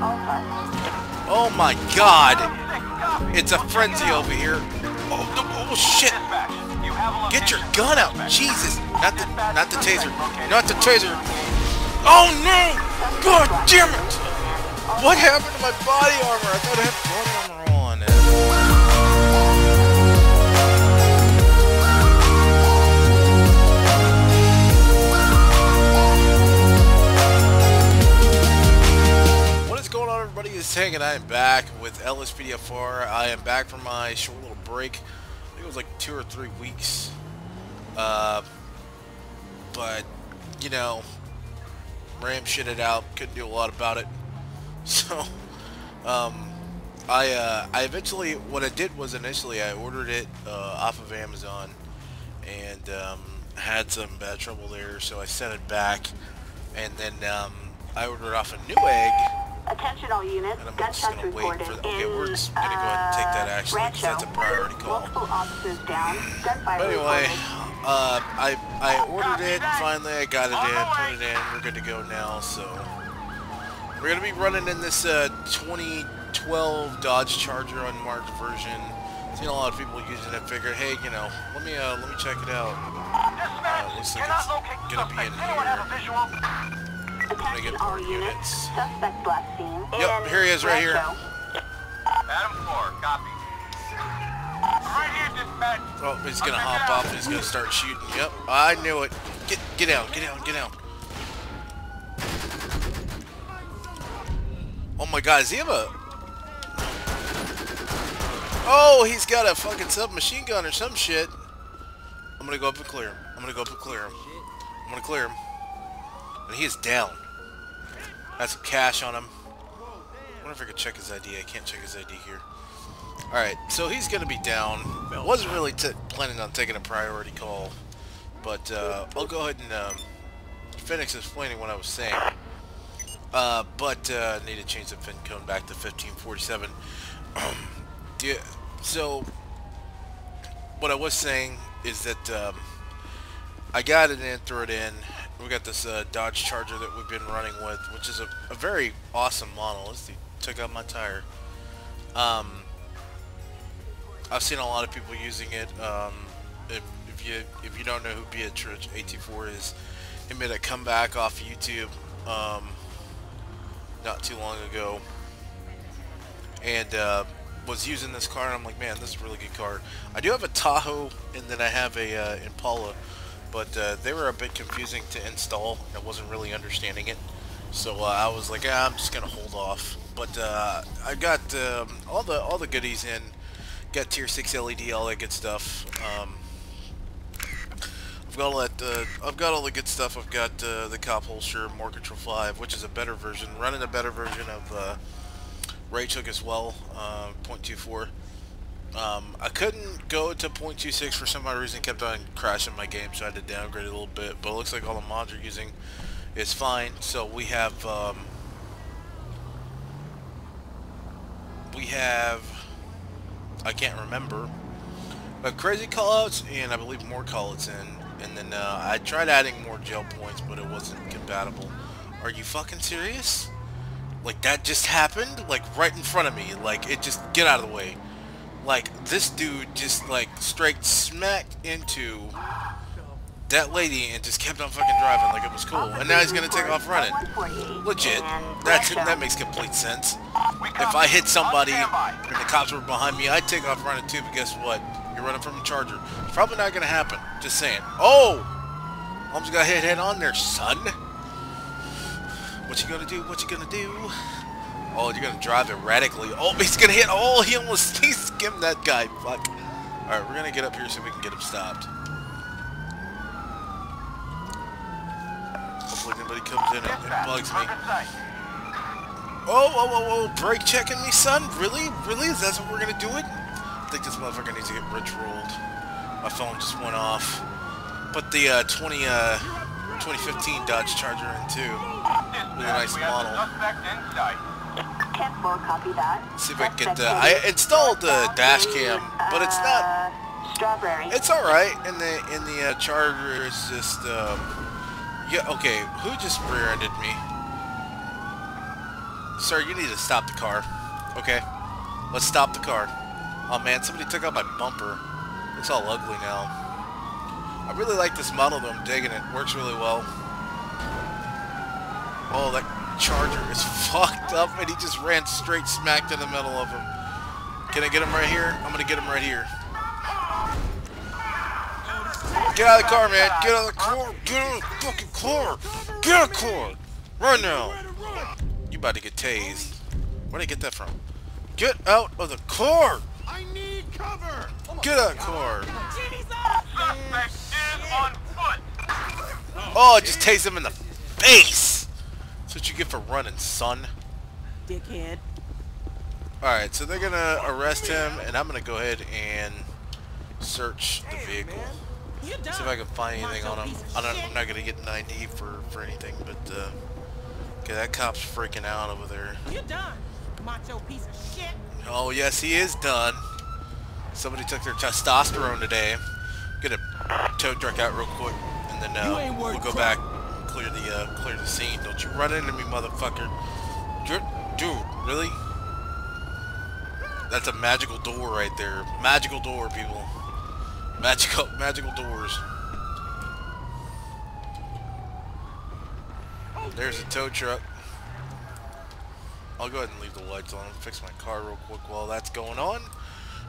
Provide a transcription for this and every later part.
Oh my god! It's a frenzy over here. Oh, oh shit! Get your gun out! Jesus! Not the not the taser. Not the taser. Oh no! God damn it! What happened to my body armor? I thought I had body armor It's Tank and I am back with LSPDFR. I am back from my short little break. I think it was like two or three weeks. Uh, but, you know, Ram shitted out. Couldn't do a lot about it. So, um, I, uh, I eventually, what I did was initially I ordered it uh, off of Amazon and um, had some bad trouble there, so I sent it back. And then um, I ordered off a Newegg Attention all units, and I'm just gunshots gonna wait reported for. Okay, in, we're just gonna go ahead and take that uh, action because that's a Rancho. priority call. Multiple officers down, gunfire But anyway, uh, I I ordered it. Finally, I got it in. Put it in. We're good to go now. So we're gonna be running in this uh, 2012 Dodge Charger unmarked version. Seen a lot of people using it. Figured, hey, you know, let me uh, let me check it out. Uh, looks like it's gonna be in here. Attention get all units, units. suspect last seen Yep, here he is right here. Adam 4, copy. Right here, dispatch. Oh, he's gonna hop off. He's gonna start shooting. Yep, I knew it. Get get down. Get out, Get out. Oh my God, does he have a? Oh, he's got a fucking submachine gun or some shit. I'm gonna go up and clear him. I'm gonna go up and clear him. I'm gonna clear him. And he is down. That's some cash on him. I wonder if I could check his ID. I can't check his ID here. Alright, so he's going to be down. I wasn't really planning on taking a priority call, but uh, I'll go ahead and um, finish explaining what I was saying. Uh, but uh, need to change the fin code back to 1547. yeah, so what I was saying is that um, I got it in, threw it in. We got this uh, Dodge Charger that we've been running with, which is a, a very awesome model. This took out my tire. Um, I've seen a lot of people using it. Um, if, if you if you don't know who Beatrice AT4 is, he made a comeback off YouTube um, not too long ago, and uh, was using this car. And I'm like, man, this is a really good car. I do have a Tahoe, and then I have a uh, Impala, but uh, they were a bit confusing to install. I wasn't really understanding it, so uh, I was like, ah, I'm just gonna hold off. But uh, I got um, all the all the goodies in got tier 6 LED, all that good stuff. Um, I've got all that, uh, I've got all the good stuff. I've got uh, the cop holster, More Control 5, which is a better version, running a better version of uh, Ragehook as well, uh, 0.24. Um, I couldn't go to 0.26 for some odd reason, kept on crashing my game, so I had to downgrade it a little bit. But it looks like all the mods you're using is fine. So we have, um, we have I can't remember. But crazy callouts and I believe more callouts in. And then uh, I tried adding more jail points, but it wasn't compatible. Are you fucking serious? Like that just happened? Like right in front of me. Like it just get out of the way. Like this dude just like straight smacked into that lady and just kept on fucking driving like it was cool. And now he's gonna take off running. Legit. That's that makes complete sense. If I hit somebody and the cops were behind me, I'd take off running too, but guess what? You're running from a charger. It's probably not to happen. Just saying. Oh! Almost got hit head on there, son. What you gonna do? What you gonna do? Oh, you're gonna drive erratically. Oh, he's gonna hit. Oh, he almost he skimmed that guy. Fuck. Alright, we're gonna get up here so we can get him stopped. Hopefully nobody comes in and, and bugs me. Oh, whoa, whoa, whoa, brake checking me, son? Really? Really? Is that what we're gonna do it? I think this motherfucker needs to get rich rolled. My phone just went off. Put the uh, 20, uh, 2015 Dodge Charger in too. Really nice model. See if I can get the. I installed the southbound dash cam, but it's not. uh, Strawberry. It's all right. In the in the uh, Charger, it's just. Um, yeah. Okay. Who just rear-ended me? Sir, you need to stop the car. Okay? Let's stop the car. Oh man, somebody took out my bumper. It's all ugly now. I really like this model though. I'm digging it. Works really well. Oh, that charger is fucked up and he just ran straight smack in the middle of him. Can I get him right here? I'm gonna get him right here. Get out of the car, man. Get out of the car. Get out of the fucking car. Get out of the car. Right now. You about to get tased. Where'd I get that from? Get out of the car. I need cover! Oh get out of the car. Suspect is on foot. Oh, I just tased him in the face. What you get for running, son. Dickhead. Alright, so they're gonna arrest him, and I'm gonna go ahead and search the vehicle. See if I can find anything on him. I don't, I'm not gonna get an ID for, for anything, but, uh... Okay, that cop's freaking out over there. You're done. Macho piece of shit. Oh, yes, he is done. Somebody took their testosterone today. Get a tow truck out real quick, and then uh, we'll go back clear the uh, clear the scene. Don't you run into me, motherfucker! Dude, dude, really? That's a magical door right there. Magical door, people. Magical, magical doors. There's a tow truck. I'll go ahead and leave the lights on. Fix my car real quick while that's going on.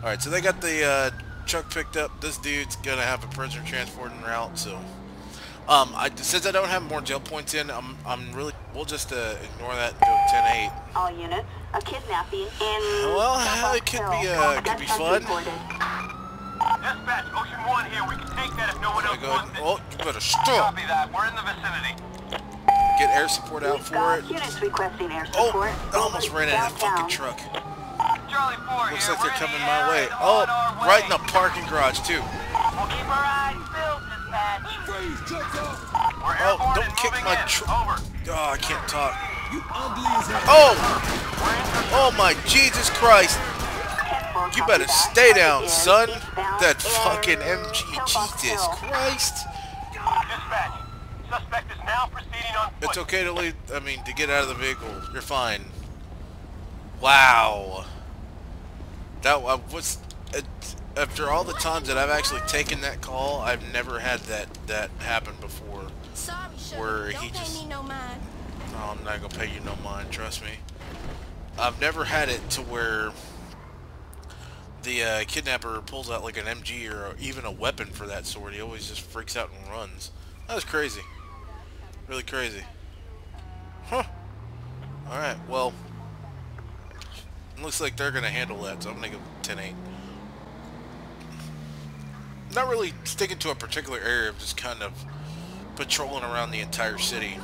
Alright, so they got the uh, truck picked up. This dude's gonna have a prisoner transporting route, so um, I, since I don't have more jail points in, I'm, I'm really, we'll just uh, ignore that and go 10-8. All units, a kidnapping in... Well, Southwest it could Hill. be, uh, it could be fun. Dispatch, Ocean 1 here. We can take that if no one else go wants ahead, it. oh, you better stop. Copy that. We're in the vicinity. Get air support out We've for it. units requesting air support. Oh, support. I almost ran into that Downtown. fucking truck. Charlie 4 Looks here. like they're We're coming the my way. Oh, on way. right in the parking garage too. We'll keep our eyes filled, dispatch. Freeze, trucks up! We're Oh, don't kick my in. tr- Oh, I can't talk. You ugly as! Oh, We're in the oh my Jesus Christ. You better stay down, son. That fucking MG, Jesus Christ. dispatch. Suspect is now proceeding on foot. It's okay to leave, I mean, to get out of the vehicle. You're fine. Wow. That uh, was, after all the times that I've actually taken that call, I've never had that, that happen before. Sorry. Where he pay just- me no mind. No, I'm not gonna pay you no mind, trust me. I've never had it to where the uh, kidnapper pulls out like an MG or even a weapon for that sort. He always just freaks out and runs. That was crazy. Really crazy. Huh. Alright, well. Looks like they're gonna handle that, so I'm gonna go 10-8. Not really sticking to a particular area, I'm just kind of patrolling around the entire city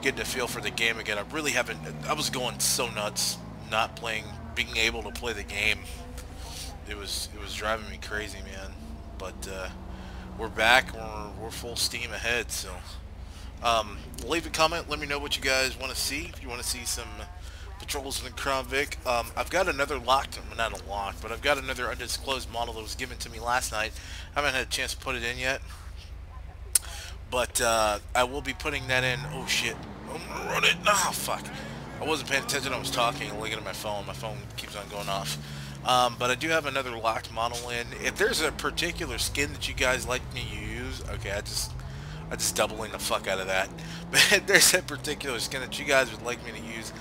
getting a feel for the game again. I really haven't. I was going so nuts not playing, being able to play the game. It was it was driving me crazy, man. But uh, we're back. We're we're full steam ahead. So um, leave a comment. Let me know what you guys want to see. If you want to see some patrols in the Crown Vic, um, I've got another locked, not a lock, but I've got another undisclosed model that was given to me last night. I haven't had a chance to put it in yet. But uh, I will be putting that in. Oh shit! I'm gonna run it. Oh fuck! I wasn't paying attention. I was talking and looking at my phone. My phone keeps on going off. Um, but I do have another locked model in. If there's a particular skin that you guys like me to use, okay, I just I just doubling the fuck out of that. But if there's a particular skin that you guys would like me to use,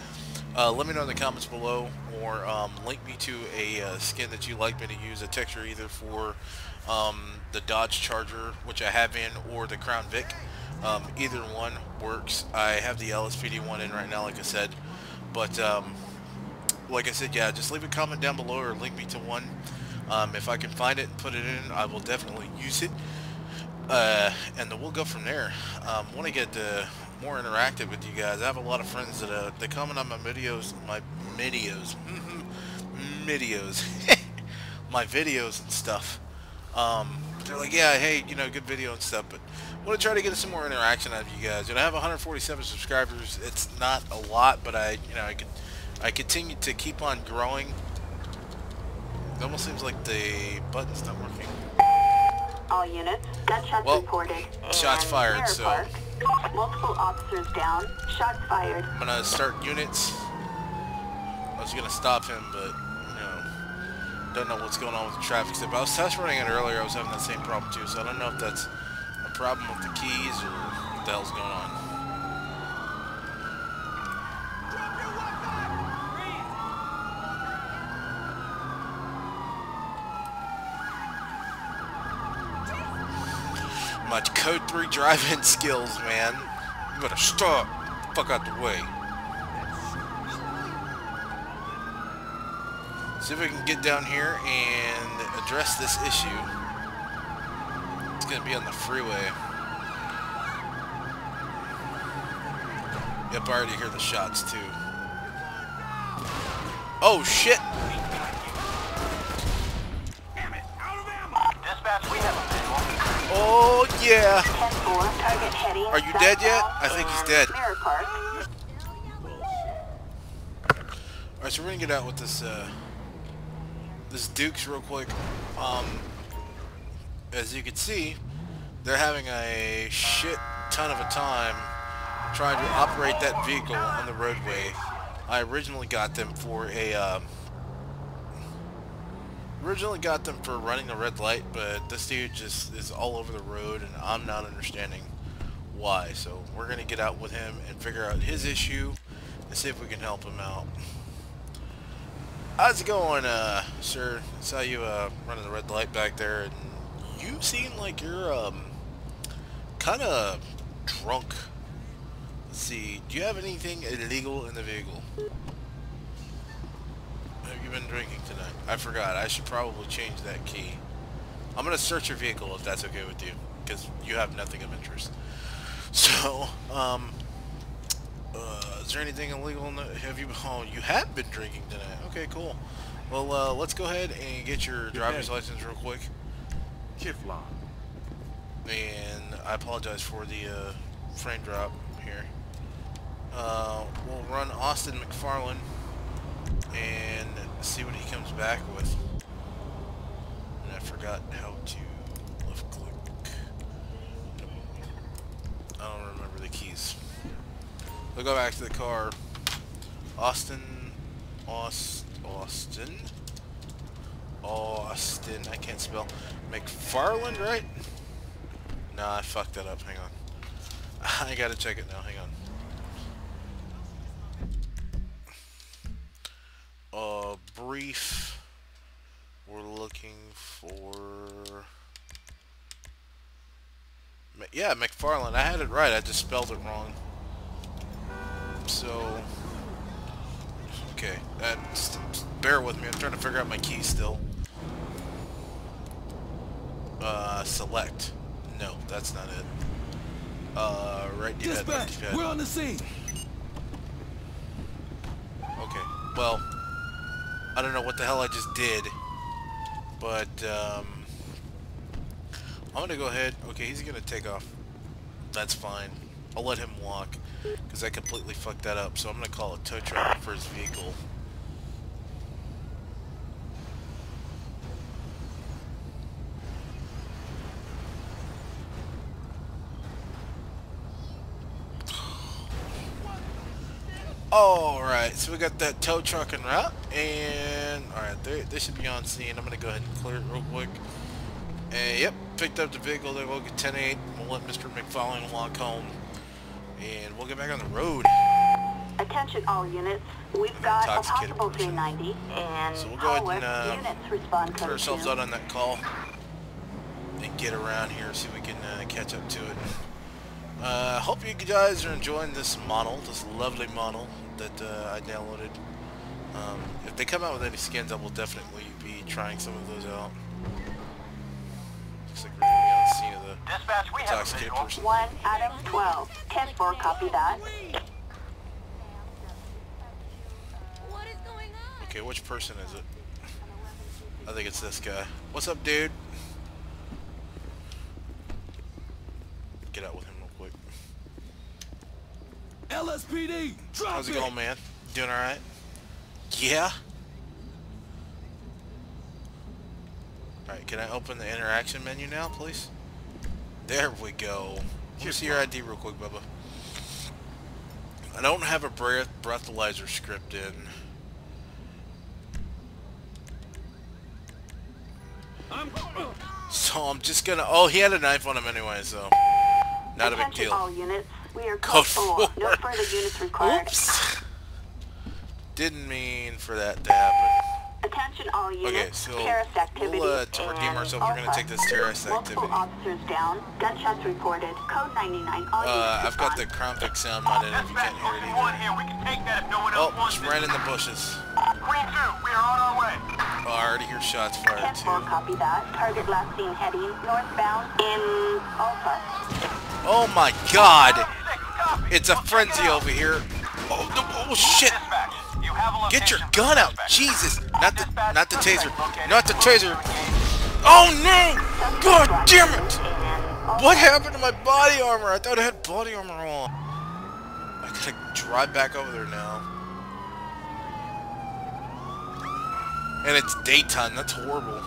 uh, let me know in the comments below, or um, link me to a uh, skin that you like me to use, a texture either for um, the Dodge Charger, which I have in, or the Crown Vic. Um, either one works. I have the LSPD one in right now, like I said. But um, like I said, yeah, just leave a comment down below or link me to one. Um, if I can find it and put it in, I will definitely use it. Uh, and then we'll go from there. Um, want to get uh, more interactive with you guys. I have a lot of friends that uh, they comment on my videos, my videos, videos, my videos and stuff. Um, they're like, yeah, hey, you know, good video and stuff, but I want to try to get some more interaction out of you guys. And I have 147 subscribers. It's not a lot, but I, you know, I could, I continue to keep on growing. It almost seems like the button's not working. All units, gunshots Well, reported. shots fired, so- Park. Multiple officers down. Shots fired. I'm gonna start units. I was gonna stop him, but you know, don't know what's going on with the traffic stop. I was test running it earlier. I was having that same problem too, so I don't know if that's a problem with the keys or what the hell's going on. My Code 3 driving skills, man. You better stop. Fuck out the way. See if we can get down here and address this issue. It's gonna be on the freeway. Yep, I already hear the shots too. Oh shit! Oh yeah! 10-4, target heading. Are you dead yet? I think he's dead. Alright, so we're gonna get out with this, uh, this Dukes real quick. Um, as you can see, they're having a shit ton of a time trying to operate that vehicle on the roadway. I originally got them for a, um, originally got them for running the red light, but this dude just is all over the road and I'm not understanding why. So we're gonna get out with him and figure out his issue and see if we can help him out. How's it going, uh, sir? I saw you, uh, running the red light back there, and you seem like you're, um, kind of drunk. Let's see, do you have anything illegal in the vehicle? Been drinking tonight? I forgot, I should probably change that key. I'm gonna search your vehicle if that's okay with you, because you have nothing of interest. So, um, uh, is there anything illegal in the, have you, oh, you have been drinking tonight. Okay, cool. Well, uh, let's go ahead and get your driver's ahead. license real quick. Kiflon. And I apologize for the, uh, frame drop here. Uh, we'll run Austin McFarland and see what he comes back with. And I forgot how to left click. I don't remember the keys. We'll go back to the car. Austin, Aust, Austin, Austin. I can't spell. McFarland, right? Nah, I fucked that up. Hang on. I gotta check it now. Hang on. Uh, brief. We're looking for. Ma- Yeah, McFarland. I had it right. I just spelled it wrong. So. Okay. That's, bear with me. I'm trying to figure out my key still. Uh, select. No, that's not it. Uh, right. Yeah, Dispatch, we're on the scene. Okay. Well, I don't know what the hell I just did, but um, I'm gonna go ahead. Okay, he's gonna take off. That's fine. I'll let him walk because I completely fucked that up. So I'm gonna call a tow truck for his vehicle. Alright, so we got that tow truck en route, and alright, they, they should be on scene. I'm gonna go ahead and clear it real quick. And yep, picked up the vehicle, they will get 10-8, we'll let Mr. McFarland walk home, and we'll get back on the road. Attention all units. We've got a possible person. 390 and So we'll go ahead and, uh, Put ourselves 2. out on that call, and get around here, see if we can uh, catch up to it. Uh, hope you guys are enjoying this model, this lovely model that uh, I downloaded. Um, if they come out with any skins, I will definitely be trying some of those out. Looks like we're gonna be on the scene of the Dispatch, we have a intoxicated visual. person. 1 Adam 12. 10-4, copy that. What is going on? Okay, which person is it? I think it's this guy. What's up, dude? Get out with him real quick. LSPD, drop How's it it. going, man? Doing alright? Yeah? Alright, can I open the interaction menu now, please? There we go. Let me see your ID real quick, Bubba. I don't have a breath breathalyzer script in. So I'm just gonna. Oh, he had a knife on him anyway, so not a big deal. All units. We are code four. No further units required. Oops. Didn't mean for that to happen. Attention all units. Okay, so terrorist activity. we'll, uh, to redeem ourselves, we're gonna take this terrorist Multiple activity. officers down. Gunshots reported. Code 99. All Uh, units I've got the respond. Crown Vic sound modded if you Dispatch, can't hear it posting one either. here. We can take that if no one Oh, else wants it's it. right in the bushes. Green 2, we are on our way. Oh, I already hear shots fired 10 4, too. copy that. Target last seen heading northbound in Alpha. Oh my god! It's a frenzy over here. Oh, no, oh shit! Get your gun out! Jesus! Not the, not the taser! Not the taser! Oh no! God damn it! What happened to my body armor? I thought I had body armor on. I gotta drive back over there now. And it's daytime. That's horrible.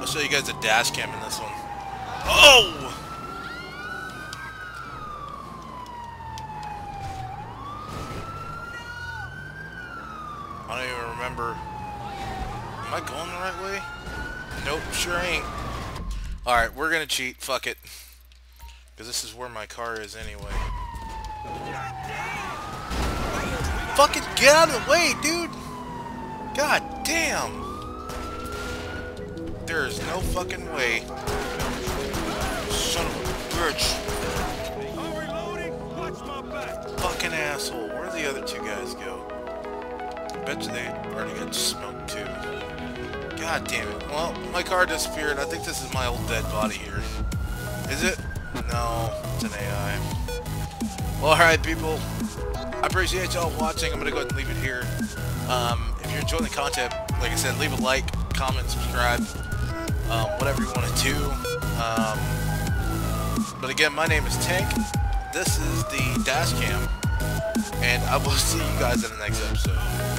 I'll show you guys a dash cam in this one. Oh! I don't even remember. Am I going the right way? Nope, sure ain't. Alright, we're gonna cheat. Fuck it. Because this is where my car is anyway. Fucking get out of the way, dude! God damn! There is no fucking way. Son of a bitch. Fucking asshole. Where'd the other two guys go? Bet you they already got smoked too. God damn it. Well, my car disappeared. I think this is my old dead body here. Is it? No, it's an AI. Well, alright people. I appreciate y'all watching. I'm gonna go ahead and leave it here. Um, if you're enjoying the content, like I said, leave a like, comment, subscribe, um, whatever you want to do. Um, but again, my name is Tank. This is the dash cam. And I will see you guys in the next episode.